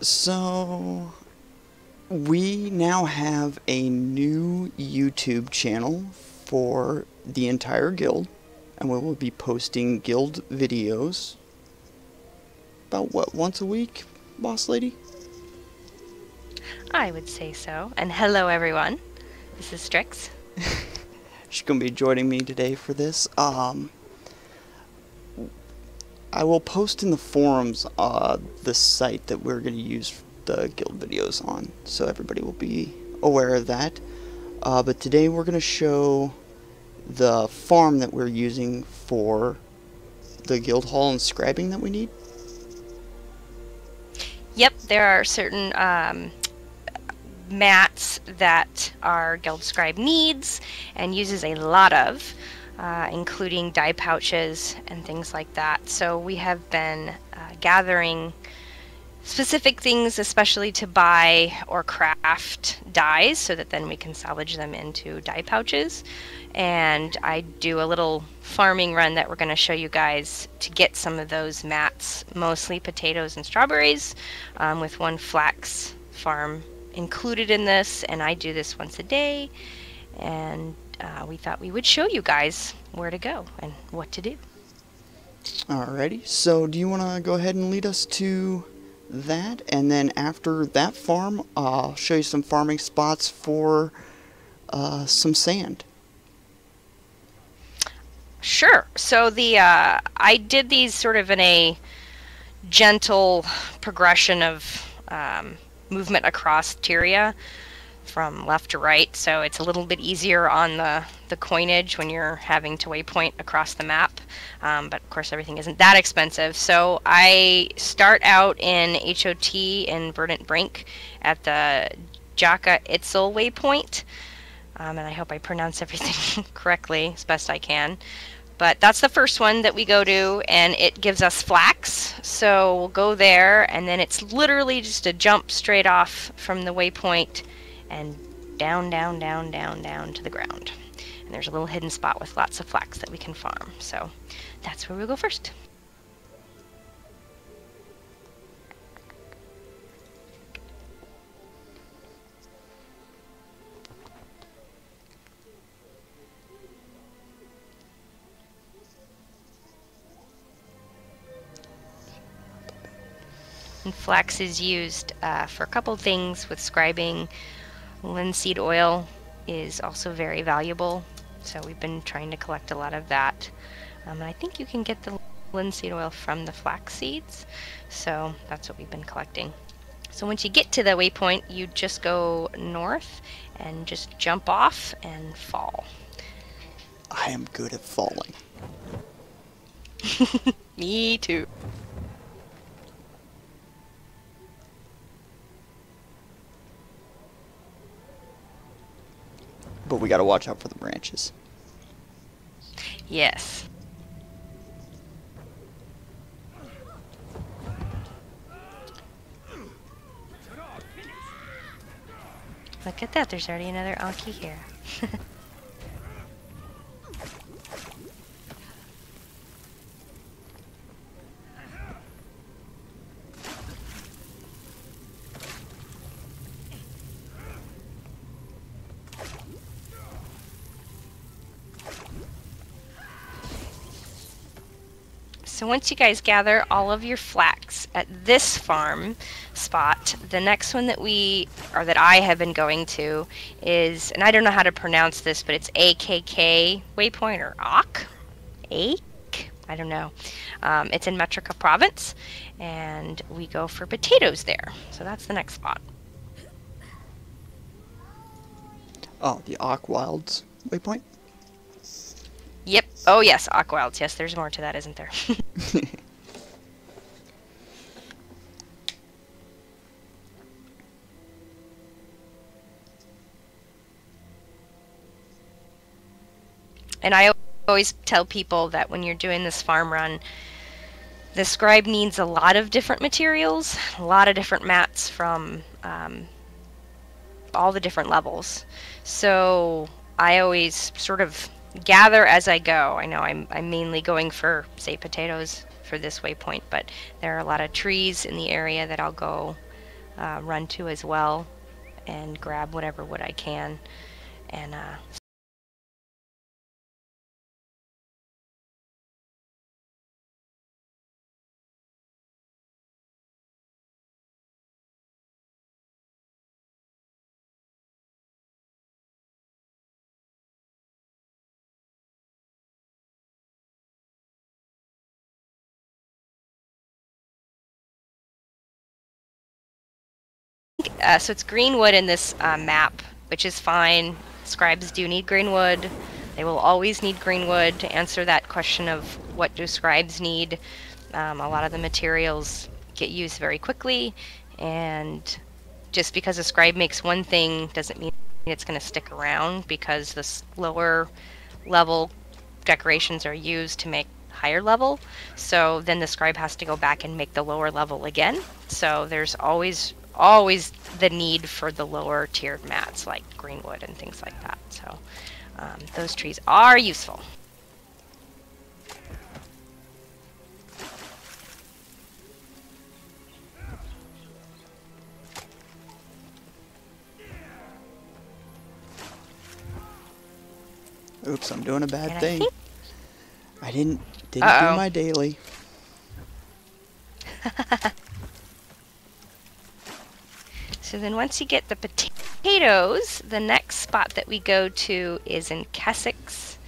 So, we now have a new YouTube channel for the entire guild, and we will be posting guild videos about what, once a week, boss lady? I would say so. And hello, everyone. This is Strix. She's gonna be joining me today for this. Um, I will post in the forums uh, the site that we're gonna use the guild videos on, so everybody will be aware of that. Uh, but today we're gonna show the farm that we're using for the guild hall and scribing that we need. Yep, there are certain um, mats that our guild scribe needs and uses a lot of, uh, including dye pouches and things like that. So we have been uh, gathering specific things, especially to buy or craft dyes, so that then we can salvage them into dye pouches. And I do a little farming run that we're going to show you guys to get some of those mats, mostly potatoes and strawberries, um, with one flax farm included in this. And I do this once a day. And uh, we thought we would show you guys where to go and what to do. Alrighty, so do you want to go ahead and lead us to that? And then after that farm, I'll show you some farming spots for uh, some sand. Sure. So the uh, I did these sort of in a gentle progression of um, movement across Tyria from left to right, so it's a little bit easier on the, the coinage when you're having to waypoint across the map. Um, but of course, everything isn't that expensive. So I start out in HOT in Verdant Brink at the Jaka Itzel waypoint. Um, and I hope I pronounce everything correctly as best I can. But that's the first one that we go to, and it gives us flax. So we'll go there, and then it's literally just a jump straight off from the waypoint and down, down, down, down, down to the ground. And there's a little hidden spot with lots of flax that we can farm. So that's where we'll go first. And flax is used uh, for a couple things with scribing. Linseed oil is also very valuable, so we've been trying to collect a lot of that. Um, and I think you can get the linseed oil from the flax seeds, so that's what we've been collecting. So once you get to the waypoint, you just go north and just jump off and fall. I am good at falling. Me too. But we gotta watch out for the branches. Yes. Look at that, there's already another Anki here. So once you guys gather all of your flax at this farm spot, the next one that we, or that I have been going to is, and I don't know how to pronounce this, but it's AKK waypoint or AK? Ake? I don't know. Um, it's in Metrica province, and we go for potatoes there. So that's the next spot. Oh, the Akk Wilds waypoint? Yep. Oh yes, Akk Wilds. Yes, there's more to that, isn't there? and I always tell people that when you're doing this farm run, the scribe needs a lot of different materials, a lot of different mats from um, all the different levels. So I always sort of gather as I go. I know I'm, I'm mainly going for, say, potatoes for this waypoint, but there are a lot of trees in the area that I'll go uh, run to as well and grab whatever wood I can. And uh, uh, so it's green wood in this uh, map, which is fine. Scribes do need green wood. They will always need green wood to answer that question of what do scribes need. Um, a lot of the materials get used very quickly, and just because a scribe makes one thing doesn't mean it's going to stick around because the lower level decorations are used to make higher level. So then the scribe has to go back and make the lower level again. So there's always always the need for the lower tiered mats like greenwood and things like that. So um, those trees are useful. Oops, I'm doing a bad And I thing. think- I, didn't didn't Uh-oh. do my daily. So then once you get the potatoes, the next spot that we go to is in Kessex.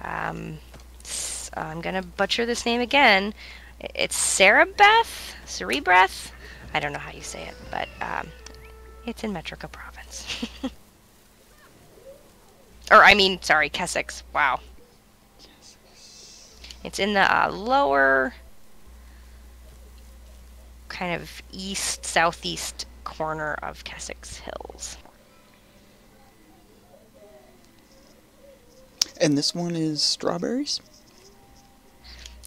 Um, s- I'm going to butcher this name again. It's Cerebeth? Cerebreth? I don't know how you say it, but um, it's in Metrica province. or, I mean, sorry, Kessex. Wow. It's in the uh, lower kind of east southeast corner of Kessex Hills. And this one is strawberries.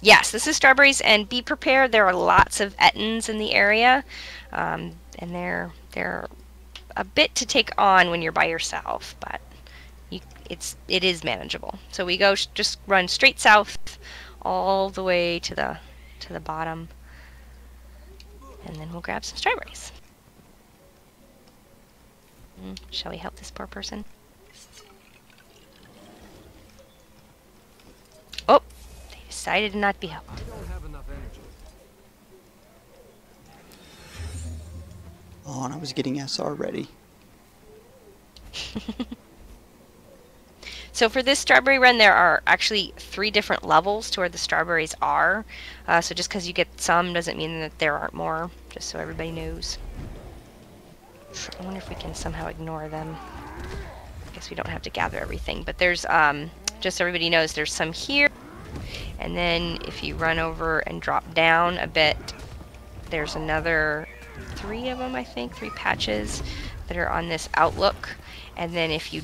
Yes, this is strawberries, and be prepared. There are lots of Ettins in the area, um, and they're they're a bit to take on when you're by yourself, but you, it's it is manageable. So we go just run straight south, all the way to the to the bottom, and then we'll grab some strawberries. Mm, shall we help this poor person? Oh, they decided to not be helped. I don't have enough energy. Oh, and I was getting SR ready. So for this strawberry run, there are actually three different levels to where the strawberries are. Uh, so just because you get some doesn't mean that there aren't more, just so everybody knows. I wonder if we can somehow ignore them. I guess we don't have to gather everything, but there's, um, just so everybody knows, there's some here. And then if you run over and drop down a bit, there's another three of them, I think, three patches that are on this outlook. And then if you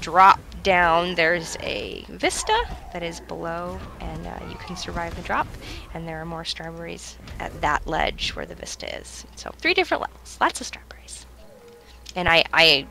drop down, there's a vista that is below, and uh, you can survive the drop. And there are more strawberries at that ledge where the vista is. So three different levels, lots of strawberries. And I, I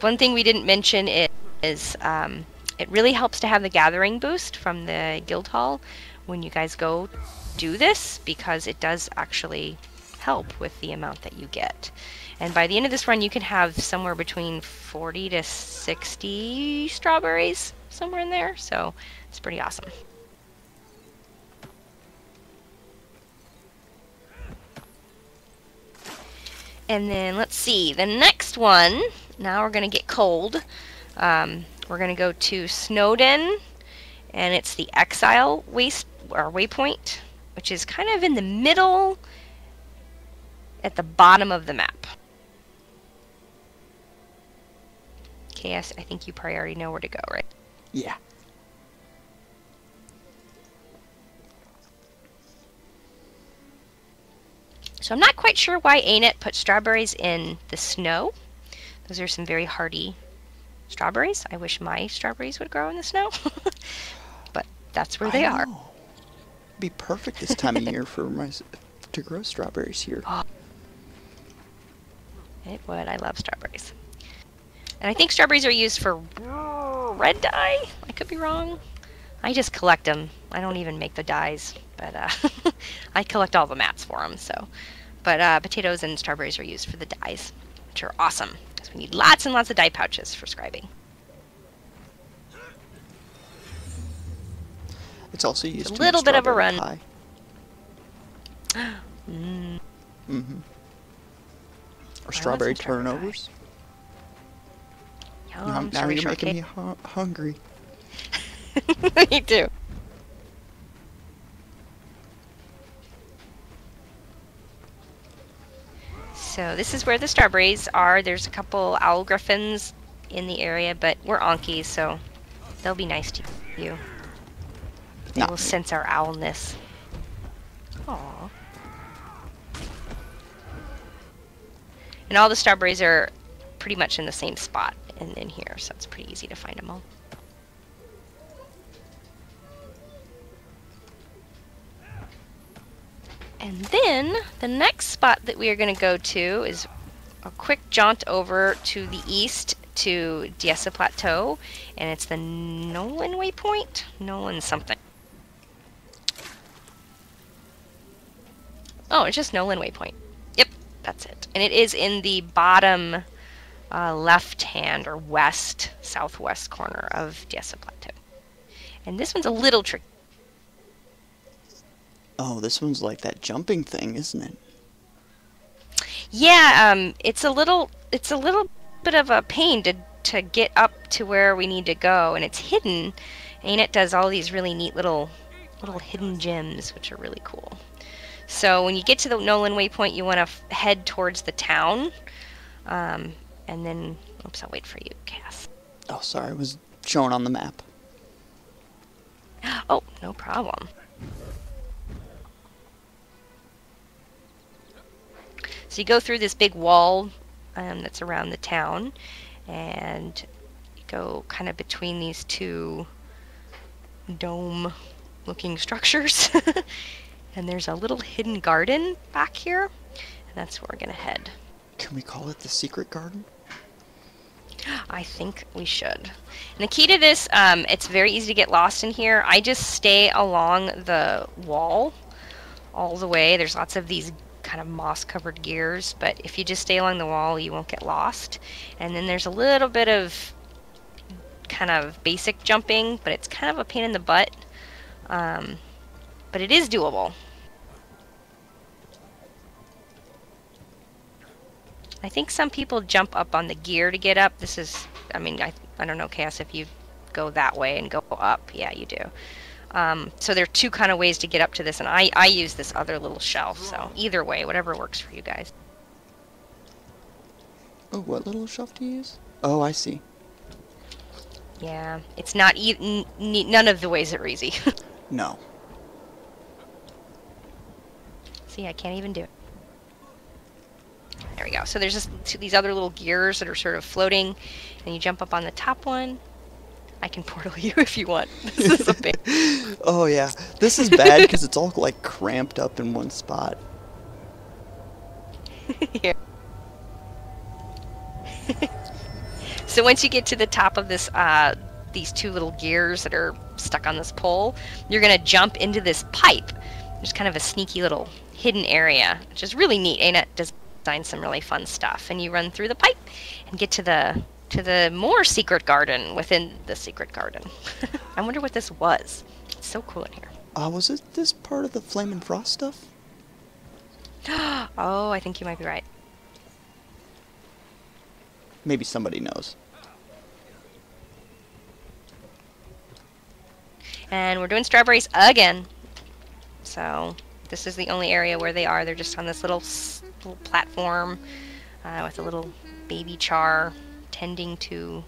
one thing we didn't mention is, is um, it really helps to have the gathering boost from the guild hall when you guys go do this because it does actually help with the amount that you get. And by the end of this run, you can have somewhere between 40 to 60 strawberries, somewhere in there. So it's pretty awesome. And then let's see, the next one, now we're going to get cold. Um, we're going to go to Snowden, and it's the Exile waste, or waypoint, which is kind of in the middle at the bottom of the map. KS, I think you probably already know where to go, right? Yeah. So I'm not quite sure why ANet put strawberries in the snow. Those are some very hardy strawberries. I wish my strawberries would grow in the snow. but that's where I they are. know. Be perfect this time of year for my to grow strawberries here. It would. I love strawberries. And I think strawberries are used for red dye. I could be wrong. I just collect them. I don't even make the dyes, but uh, I collect all the mats for them. So, but uh, potatoes and strawberries are used for the dyes, which are awesome because we need lots and lots of dye pouches for scribing. It's also used a little bit of a run. Pie. Mm. Mm-hmm. Or love strawberry some strawberry pie. turnovers. Yum, now now you're making me hu- hungry. me too. So this is where the strawberries are. There's a couple owl griffins in the area, but we're onkies, so they'll be nice to you. They will sense our owlness. Aww. And all the strawberries are pretty much in the same spot in, in here, so it's pretty easy to find them all. And then the next spot that we are going to go to is a quick jaunt over to the east to Diessa Plateau, and it's the Nolan Waypoint? Nolan something. Oh, it's just Nolan Waypoint. Yep, that's it. And it is in the bottom uh, left hand or west, southwest corner of Diessa Plateau. And this one's a little tricky. Oh, this one's like that jumping thing, isn't it? Yeah, um, it's a little it's a little bit of a pain to to get up to where we need to go, and it's hidden. And it does all these really neat little little hidden gems, which are really cool. So when you get to the Nolan Waypoint, you want to f- head towards the town, um, and then oops, I'll wait for you, Cass. Oh, sorry, it was shown on the map. Oh, no problem. So you go through this big wall um, that's around the town, and you go kind of between these two dome-looking structures. and there's a little hidden garden back here, and that's where we're gonna head. Can we call it the secret garden? I think we should. And the key to this, um, it's very easy to get lost in here. I just stay along the wall all the way. There's lots of these kind of moss covered gears, but if you just stay along the wall, you won't get lost. And then there's a little bit of kind of basic jumping, but it's kind of a pain in the butt. Um, but it is doable. I think some people jump up on the gear to get up. This is, I mean, I, I don't know, Cass, if you go that way and go up. Yeah, you do. Um, so there are two kind of ways to get up to this, and I, I use this other little shelf. So either way, whatever works for you guys. Oh, what little shelf do you use? Oh, I see. Yeah, it's not e- n- n- none of the ways are easy. No. See, I can't even do it. There we go. So there's just these other little gears that are sort of floating, and you jump up on the top one. I can portal you if you want. This is a big. Oh yeah, this is bad because it's all like cramped up in one spot. Here. so once you get to the top of this, uh, these two little gears that are stuck on this pole, you're gonna jump into this pipe. There's kind of a sneaky little hidden area, which is really neat. ANet designed some really fun stuff, and you run through the pipe and get to the to the more secret garden within the secret garden. I wonder what this was. It's so cool in here. Uh, was it this part of the Flame and Frost stuff? oh, I think you might be right. Maybe somebody knows. And we're doing strawberries again. So this is the only area where they are. They're just on this little, s- little platform uh, with a little baby char tending to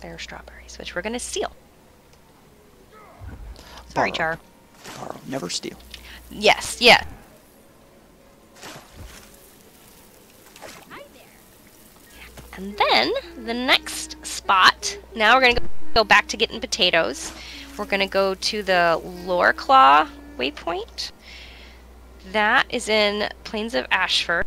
their strawberries, which we're going to steal. Sorry, Borrow. Char. Borrow, never steal. Yes, yeah. And then the next spot, now we're going to go back to getting potatoes. We're going to go to the Loreclaw waypoint. That is in Plains of Ashford.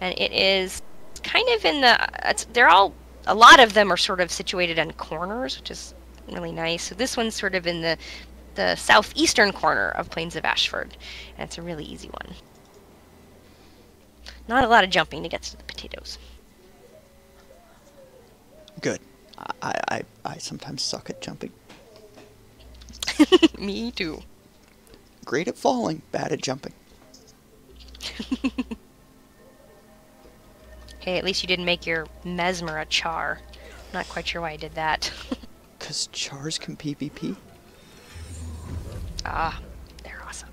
And it is kind of in the, it's, they're all, a lot of them are sort of situated in corners, which is really nice. So this one's sort of in the the southeastern corner of Plains of Ashford, and it's a really easy one. not a lot of jumping to get to the potatoes. Good. I, I, I sometimes suck at jumping. Me too. Great at falling, bad at jumping. Hey, at least you didn't make your mesmer a char. Not quite sure why I did that. Because chars can PvP. ah, they're awesome.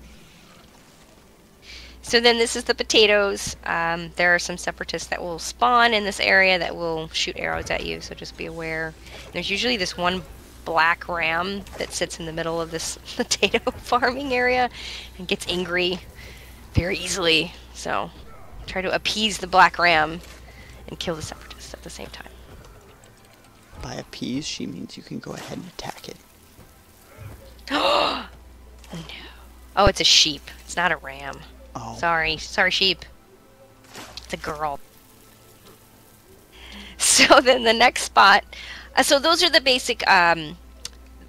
So then this is the potatoes. Um, there are some separatists that will spawn in this area that will shoot arrows at you, so just be aware. There's usually this one black ram that sits in the middle of this potato farming area and gets angry very easily. So try to appease the black ram and kill the separatists at the same time. By appease, she means you can go ahead and attack it. no. Oh, it's a sheep. It's not a ram. Oh, Sorry, sorry, sheep. It's a girl. So then the next spot. Uh, so those are the basic um,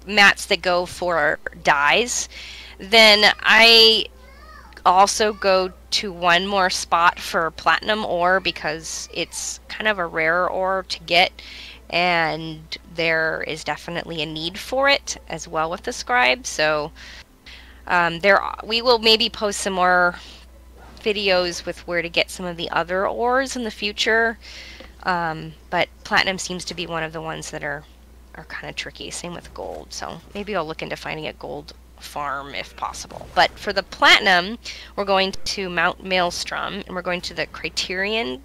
mats that go for dyes. Then I also go to one more spot for platinum ore because it's kind of a rare ore to get and there is definitely a need for it as well with the scribe. So um, there we will maybe post some more videos with where to get some of the other ores in the future um, but platinum seems to be one of the ones that are are kind of tricky. Same with gold. So maybe i'll look into finding a gold farm if possible. But for the platinum we're going to mount maelstrom and we're going to the criterion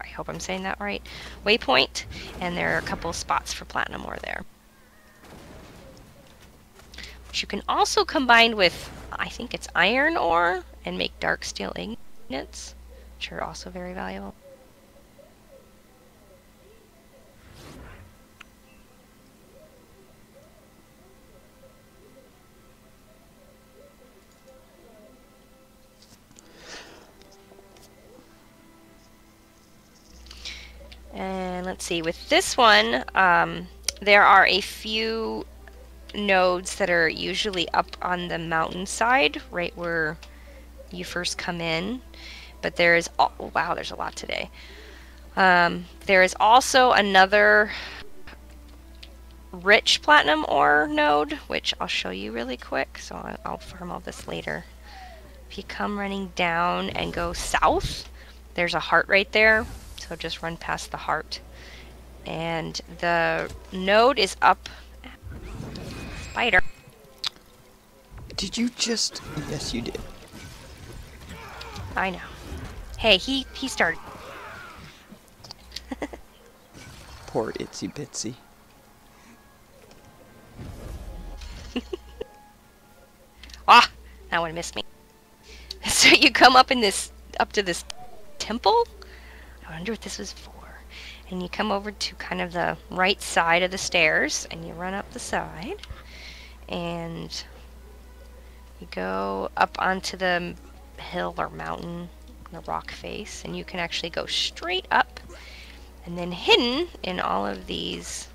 i hope i'm saying that right waypoint and there are a couple spots for platinum ore there. Which you can also combine with i think it's iron ore and make dark steel ingots which are also very valuable And let's see, with this one, um, there are a few nodes that are usually up on the mountainside, right where you first come in. But there is, oh, wow, there's a lot today. Um, there is also another rich platinum ore node, which I'll show you really quick. So I- I'll farm all this later. If you come running down and go south, there's a heart right there. So just run past the heart. And the node is up. Spider. did you just? Yes, you did. I know. Hey, he he started. Poor itsy bitsy. Ah, that one missed me. So you come up in this up to this temple. Wonder what this was for. And you come over to kind of the right side of the stairs, and you run up the side, and you go up onto the hill or mountain, the rock face, and you can actually go straight up. And then hidden in all of these,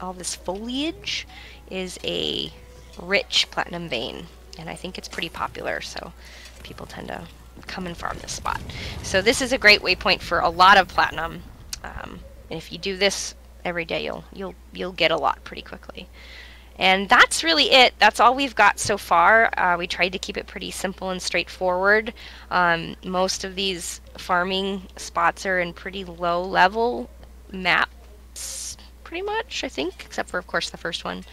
all this foliage, is a rich platinum vein, and I think it's pretty popular. So people tend to come and farm this spot. So this is a great waypoint for a lot of platinum. Um, and if you do this every day, you'll you'll you'll get a lot pretty quickly. And that's really it. That's all we've got so far. Uh, we tried to keep it pretty simple and straightforward. Um, most of these farming spots are in pretty low level maps, pretty much, I think, except for, of course, the first one.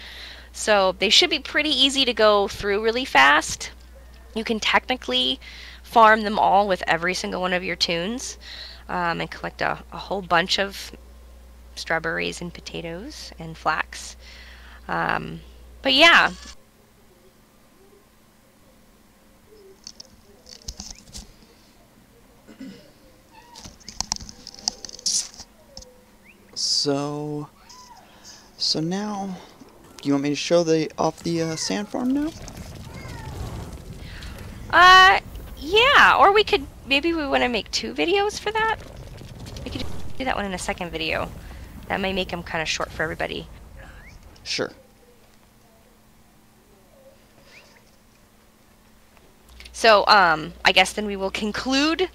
So they should be pretty easy to go through really fast. You can technically farm them all with every single one of your tunes um, and collect a, a whole bunch of strawberries and potatoes and flax. Um, but yeah, So, so now, do you want me to show the off the uh, sand farm now? uh, yeah, or we could maybe we want to make two videos for that. We could do that one in a second video. That may make them kind of short for everybody. Sure. So, um, I guess then we will conclude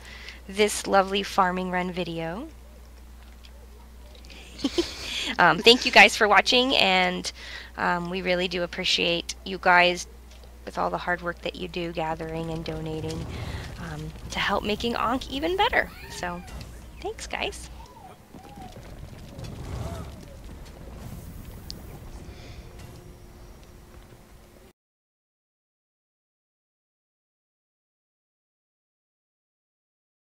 this lovely farming run video. um, thank you guys for watching, and um, we really do appreciate you guys with all the hard work that you do gathering and donating um, to help making Ankh even better. So, thanks, guys.